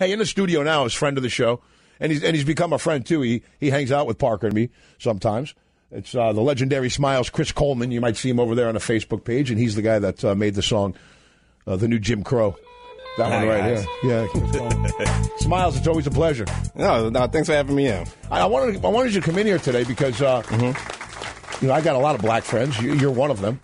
Hey, in the studio now is friend of the show, and he's and he's become a friend too. He he hangs out with Parker and me sometimes. It's uh, the legendary SMYLZ, Chris Coleman. You might see him over there on the Facebook page, and he's the guy that uh, made the song, uh, the new Jim Crow. That Hi, one right guys. here. Yeah. SMYLZ, it's always a pleasure. No, no, thanks for having me in. I, I wanted I wanted you to come in here today because uh, you know I got a lot of black friends. You, you're one of them,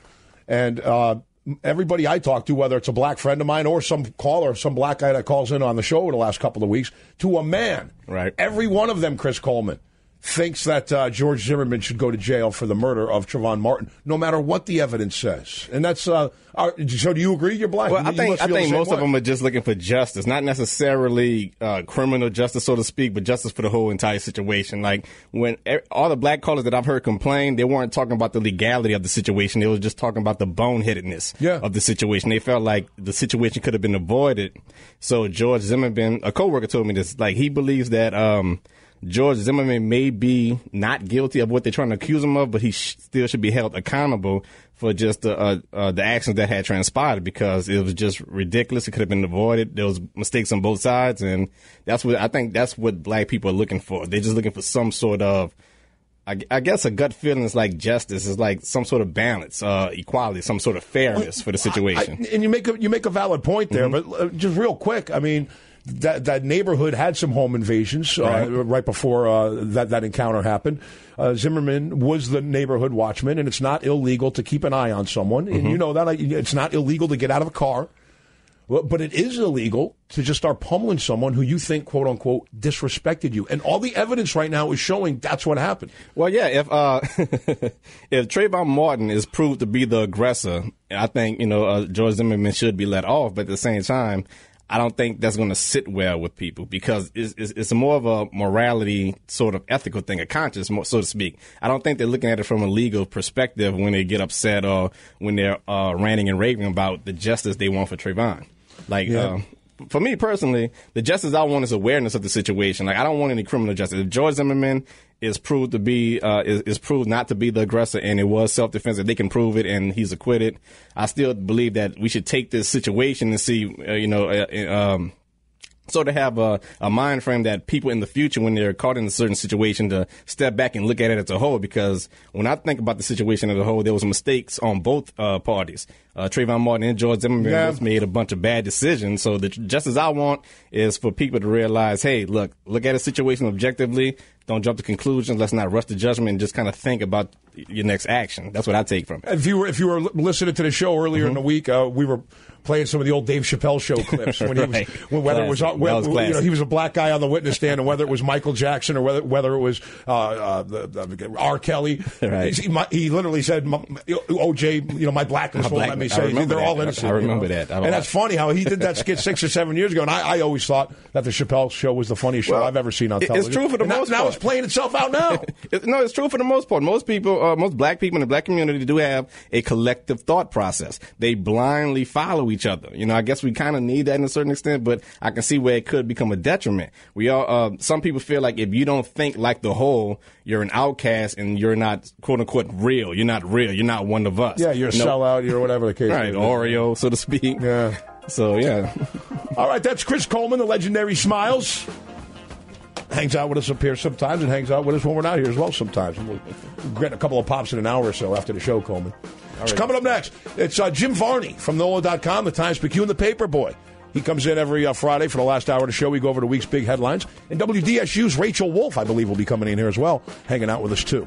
and uh, everybody I talk to, whether it's a black friend of mine or some caller, some black guy that calls in on the show over the last couple of weeks, to a man, Right. Every one of them, Chris Coleman. Thinks that uh, George Zimmerman should go to jail for the murder of Trayvon Martin, no matter what the evidence says, and that's. Uh, our, so, do you agree? You're black. Well, You- I think I think most of them are just looking for justice, not necessarily uh, criminal justice, so to speak, but justice for the whole entire situation. Like when e- all the black callers that I've heard complain, they weren't talking about the legality of the situation; they were just talking about the boneheadedness Yeah. of the situation. They felt like the situation could have been avoided. So George Zimmerman, a coworker, told me this. Like he believes that. Um, George Zimmerman may be not guilty of what they're trying to accuse him of, but he sh- still should be held accountable for just the uh, uh, the actions that had transpired because it was just ridiculous. It could have been avoided. There was mistakes on both sides, and that's what I think. That's what black people are looking for. They're just looking for some sort of, I, I guess, a gut feeling is like justice is like some sort of balance, uh, equality, some sort of fairness for the situation. I- and you make a, you make a valid point there, Mm-hmm. but uh, just real quick, I mean. That, that neighborhood had some home invasions uh, Right. right before uh, that that encounter happened. Uh, Zimmerman was the neighborhood watchman, and it's not illegal to keep an eye on someone. Mm-hmm. And you know that it's not illegal to get out of a car, but it is illegal to just start pummeling someone who you think quote unquote disrespected you. And all the evidence right now is showing that's what happened. Well, yeah. If uh, if Trayvon Martin is proved to be the aggressor, I think you know uh, George Zimmerman should be let off. But at the same time, I don't think that's going to sit well with people because it's, it's, it's more of a morality sort of ethical thing, a conscience, so to speak. I don't think they're looking at it from a legal perspective when they get upset or when they're uh, ranting and raving about the justice they want for Trayvon. Like. Yeah. Uh, for me personally, the justice I want is awareness of the situation. Like I don't want any criminal justice. If George Zimmerman is proved to be uh, is, is proved not to be the aggressor and it was self defense, if they can prove it and he's acquitted, I still believe that we should take this situation and see, uh, you know, uh, uh, um, sort of have a, a mind frame that people in the future, when they're caught in a certain situation, to step back and look at it as a whole. Because when I think about the situation as a whole, there was mistakes on both uh, parties. Uh, Trayvon Martin and George Zimmerman Yeah. both made a bunch of bad decisions. So the justice I want is for people to realize, hey, look, look at a situation objectively. Don't jump to conclusions. Let's not rush to judgment and just kind of think about your next action. That's what I take from it. If you were if you were listening to the show earlier in Mm-hmm. the week, uh, we were playing some of the old Dave Chappelle show clips when he was when, whether it was, uh, Classic. Was you know he was a black guy on the witness stand, and whether it was Michael Jackson or whether whether it was uh, uh, the, the R. Kelly. Right. He, my- he literally said, "OJ, you know, my blackness My won't let me say they're all innocent." I you remember know? that. And that's funny how he did that skit six or seven years ago, and I, I always thought that the Chappelle show was the funniest show Well, I've ever seen on it- it's television. true for the And most now part. it's playing itself out now. It- no, it's true for the most part. Most people, uh, most black people in the black community do have a collective thought process. They blindly follow each other. You know, I guess we kind of need that in a certain extent, but I can see where it could become a detriment. We all, uh, some people feel like if you don't think like the whole, you're an outcast and you're not quote unquote real. You're not real. You're not one of us. yeah, you're a No- sellout. You're whatever the case. Right. Oreo, so to speak. Yeah. So yeah. All right, that's Chris Coleman, the legendary SMYLZ. Hangs out with us up here sometimes and hangs out with us when we're not here as well sometimes. We'll get a couple of pops in an hour or so after the show, Coleman. It's coming up next. It's uh, Jim Varney from NOLA.com, the Times Picayune, and the Paper Boy. He comes in every uh, Friday for the last hour of the show. We go over the week's big headlines. And WDSU's Rachel Wolf, I believe, will be coming in here as well, hanging out with us too.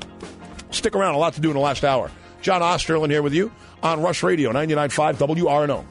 Stick around, a lot to do in the last hour. John Osterlind here with you on Rush Radio, 99.5 WRNO.